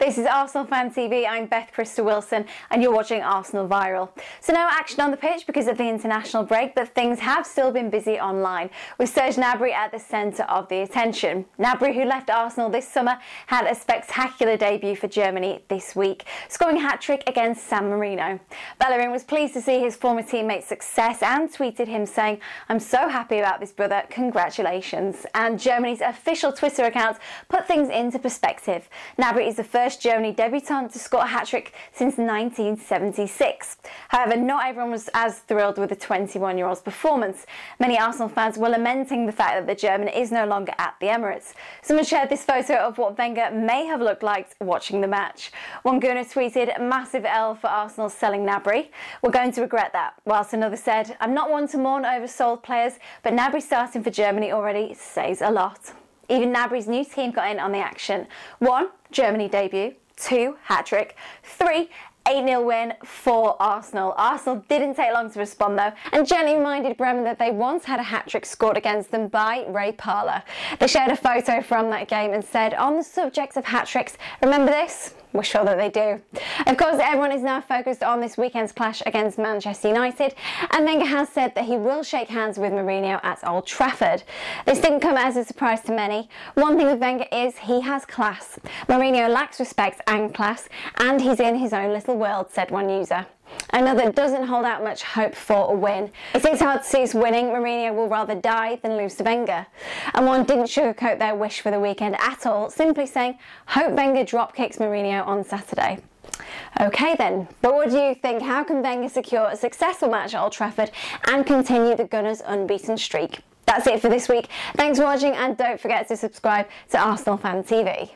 This is Arsenal Fan TV. I'm Beth Crystal Wilson and you're watching Arsenal Viral. So no action on the pitch because of the international break, but things have still been busy online, with Serge Gnabry at the centre of the attention. Gnabry, who left Arsenal this summer, had a spectacular debut for Germany this week, scoring a hat-trick against San Marino. Bellerin was pleased to see his former teammate's success and tweeted him saying, I'm so happy about this brother, congratulations. And Germany's official Twitter account put things into perspective. Gnabry is the first first Germany debutant to score a hat-trick since 1976. However, not everyone was as thrilled with the 21-year-old's performance. Many Arsenal fans were lamenting the fact that the German is no longer at the Emirates. Someone shared this photo of what Wenger may have looked like watching the match. One Gunner tweeted, massive L for Arsenal selling Gnabry. We're going to regret that. Whilst another said, I'm not one to mourn over sold players, but Gnabry starting for Germany already says a lot. Even Gnabry's new team got in on the action. One, Germany debut. Two, hat trick. Three, 8-0 win for Arsenal. Arsenal didn't take long to respond though and gently reminded Bremen that they once had a hat-trick scored against them by Ray Parlour. They shared a photo from that game and said, on the subject of hat-tricks, remember this? We're sure that they do. Of course, everyone is now focused on this weekend's clash against Manchester United, and Wenger has said that he will shake hands with Mourinho at Old Trafford. This didn't come as a surprise to many. One thing with Wenger is he has class. Mourinho lacks respect and class, and he's in his own little world, said one user. Another doesn't hold out much hope for a win. It is hard to see us winning. Mourinho will rather die than lose to Wenger. And one didn't sugarcoat their wish for the weekend at all, simply saying, hope Wenger drop kicks Mourinho on Saturday. Okay then, but what do you think? How can Wenger secure a successful match at Old Trafford and continue the Gunners' unbeaten streak? That's it for this week. Thanks for watching and don't forget to subscribe to Arsenal Fan TV.